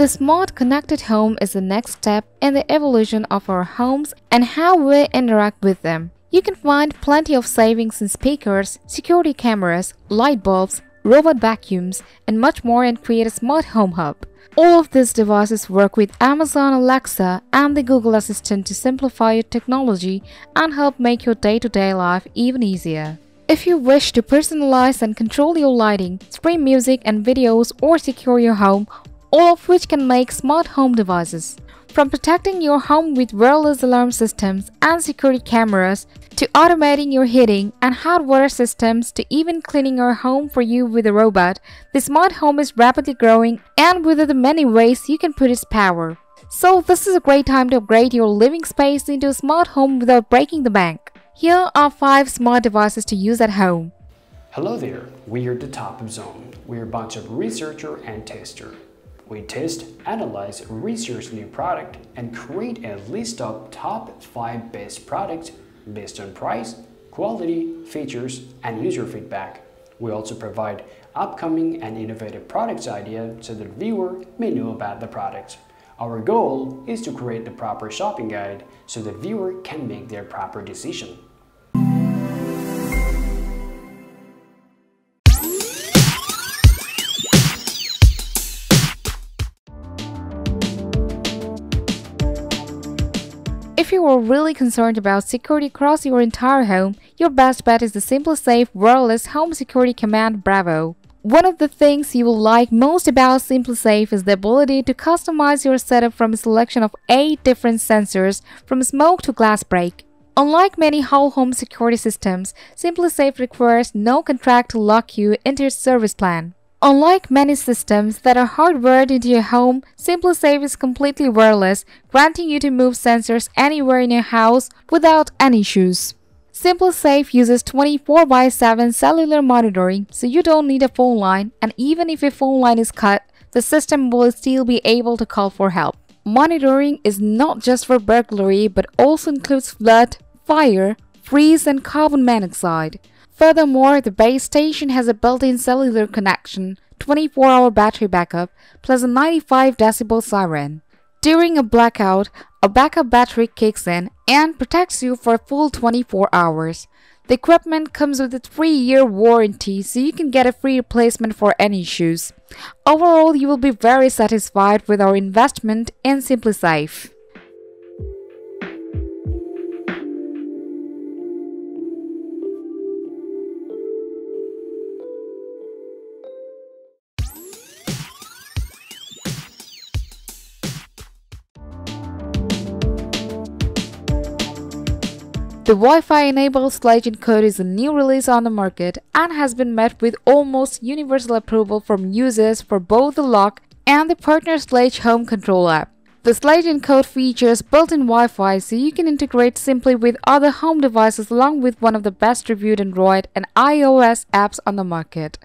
The smart connected home is the next step in the evolution of our homes and how we interact with them. You can find plenty of savings in speakers, security cameras, light bulbs, robot vacuums, and much more and create a smart home hub. All of these devices work with Amazon Alexa and the Google Assistant to simplify your technology and help make your day-to-day life even easier. If you wish to personalize and control your lighting, stream music and videos or secure your home, all of which can make smart home devices. From protecting your home with wireless alarm systems and security cameras to automating your heating and hot water systems to even cleaning your home for you with a robot, the smart home is rapidly growing and with the many ways you can put its power. So this is a great time to upgrade your living space into a smart home without breaking the bank. Here are 5 smart devices to use at home. Hello there, we are the Top of Zone. We're a bunch of researcher and tester. We test, analyze, research new product, and create a list of top 5 best products based on price, quality, features, and user feedback. We also provide upcoming and innovative products idea so that viewer may know about the product. Our goal is to create the proper shopping guide so the viewer can make their proper decision. If you are really concerned about security across your entire home, your best bet is the SimpliSafe Wireless Home Security Command Bravo. One of the things you will like most about SimpliSafe is the ability to customize your setup from a selection of 8 different sensors from smoke to glass break. Unlike many whole home security systems, SimpliSafe requires no contract to lock you into your service plan. Unlike many systems that are hardwired into your home, SimpliSafe is completely wireless, granting you to move sensors anywhere in your house without any issues. SimpliSafe uses 24 by 7 cellular monitoring, so you don't need a phone line, and even if your phone line is cut, the system will still be able to call for help. Monitoring is not just for burglary but also includes flood, fire, freeze, and carbon monoxide. Furthermore, the base station has a built-in cellular connection, 24-hour battery backup, plus a 95 decibel siren. During a blackout, a backup battery kicks in and protects you for a full 24 hours. The equipment comes with a 3-year warranty so you can get a free replacement for any issues. Overall, you will be very satisfied with our investment in SimpliSafe. The Wi-Fi enabled Schlage Encode is a new release on the market and has been met with almost universal approval from users for both the lock and the partner Schlage Home Control app. The Schlage Encode features built-in Wi-Fi so you can integrate simply with other home devices along with one of the best reviewed Android and iOS apps on the market.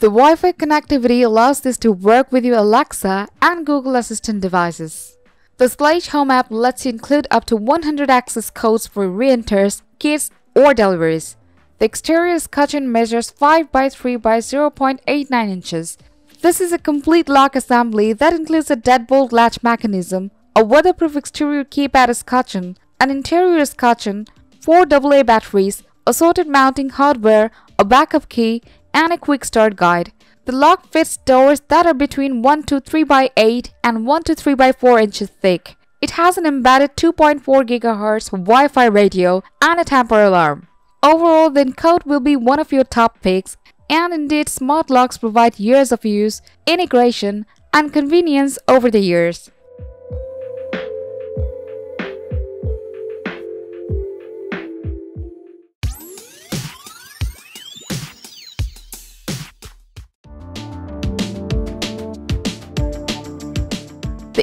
The Wi-Fi connectivity allows this to work with your Alexa and Google Assistant devices. The Schlage Home app lets you include up to 100 access codes for re-enters, kids, or deliveries. The exterior escutcheon measures 5 by 3 by 0.89 inches. This is a complete lock assembly that includes a deadbolt latch mechanism, a weatherproof exterior keypad escutcheon, an interior escutcheon, 4 AA batteries, assorted mounting hardware, a backup key, and a quick start guide. The lock fits doors that are between 1 to 3 by 8 and 1 to 3 by 4 inches thick. It has an embedded 2.4 GHz Wi-Fi radio and a tamper alarm. Overall, the Encode will be one of your top picks and indeed smart locks provide years of use, integration, and convenience over the years.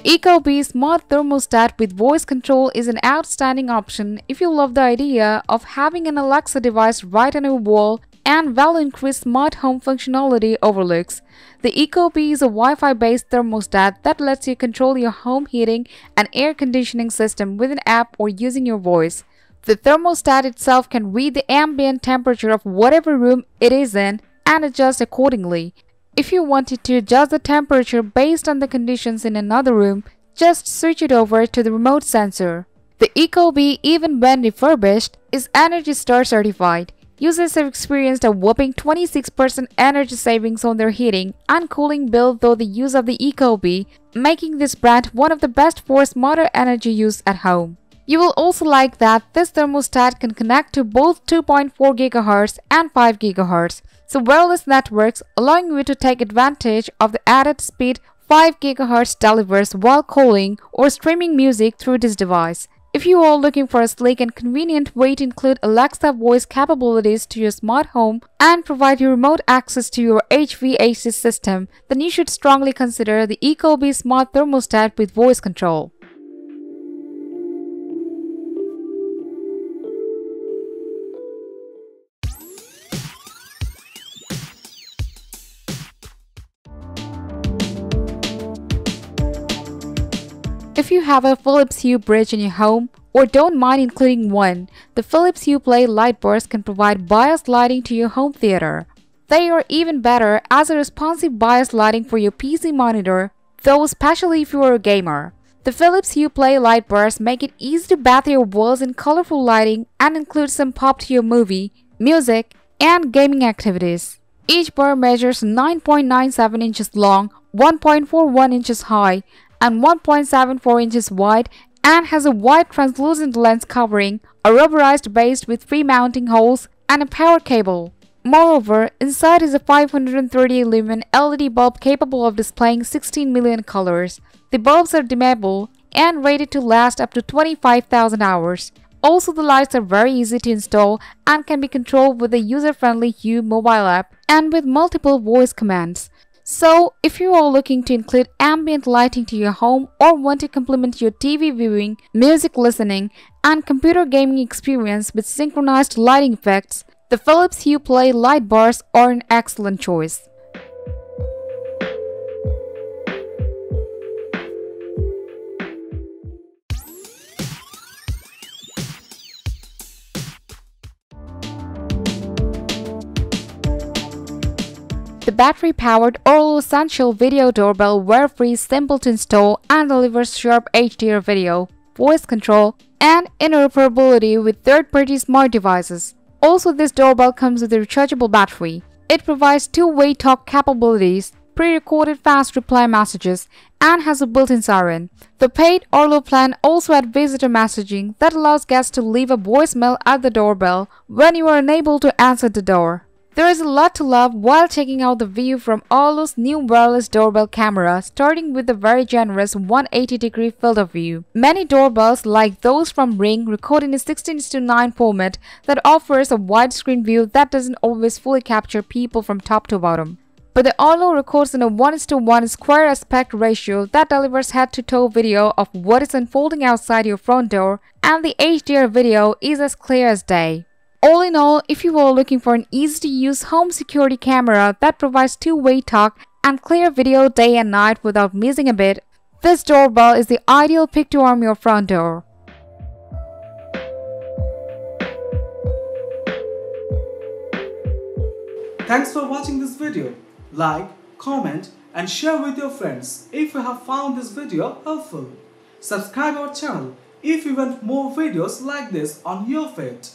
Ecobee Smart Thermostat with voice control is an outstanding option if you love the idea of having an Alexa device right on your wall and value increased smart home functionality overlooks. The Ecobee is a Wi-Fi based thermostat that lets you control your home heating and air conditioning system with an app or using your voice. The thermostat itself can read the ambient temperature of whatever room it is in and adjust accordingly. If you wanted to adjust the temperature based on the conditions in another room, just switch it over to the remote sensor. The Ecobee, even when refurbished, is Energy Star certified. Users have experienced a whopping 26% energy savings on their heating and cooling bill through the use of the Ecobee, making this brand one of the best for smarter energy use at home. You will also like that this thermostat can connect to both 2.4 GHz and 5 GHz, so wireless networks allowing you to take advantage of the added speed 5 GHz delivers while calling or streaming music through this device. If you are looking for a sleek and convenient way to include Alexa voice capabilities to your smart home and provide you remote access to your HVAC system, then you should strongly consider the Ecobee Smart Thermostat with voice control. If you have a Philips Hue bridge in your home, or don't mind including one, the Philips Hue Play light bars can provide bias lighting to your home theater. They are even better as a responsive bias lighting for your PC monitor, though especially if you are a gamer. The Philips Hue Play light bars make it easy to bathe your walls in colorful lighting and include some pop to your movie, music, and gaming activities. Each bar measures 9.97 inches long, 1.41 inches high, and 1.74 inches wide and has a wide translucent lens covering, a rubberized base with three mounting holes, and a power cable. Moreover, inside is a 530 lumen LED bulb capable of displaying 16 million colors. The bulbs are dimmable and rated to last up to 25,000 hours. Also, the lights are very easy to install and can be controlled with the user-friendly Hue mobile app and with multiple voice commands. So, if you are looking to include ambient lighting to your home or want to complement your TV viewing, music listening, and computer gaming experience with synchronized lighting effects, the Philips Hue Play light bars are an excellent choice. Battery-powered Arlo Essential Video Doorbell wear-free, simple to install and delivers sharp HDR video, voice control, and interoperability with third-party smart devices. Also, this doorbell comes with a rechargeable battery. It provides two-way talk capabilities, pre-recorded fast reply messages, and has a built-in siren. The paid Arlo plan also adds visitor messaging that allows guests to leave a voicemail at the doorbell when you are unable to answer the door. There is a lot to love while checking out the view from Arlo's new wireless doorbell camera, starting with the very generous 180 degree field of view. Many doorbells, like those from Ring, record in a 16:9 format that offers a widescreen view that doesn't always fully capture people from top to bottom. But the Arlo records in a 1:1 square aspect ratio that delivers head-to-toe video of what is unfolding outside your front door, and the HDR video is as clear as day. All in all, if you are looking for an easy-to-use home security camera that provides two-way talk and clear video day and night without missing a bit, this doorbell is the ideal pick to arm your front door. Thanks for watching this video. Like, comment and share with your friends if you have found this video helpful. Subscribe our channel if you want more videos like this on your feed.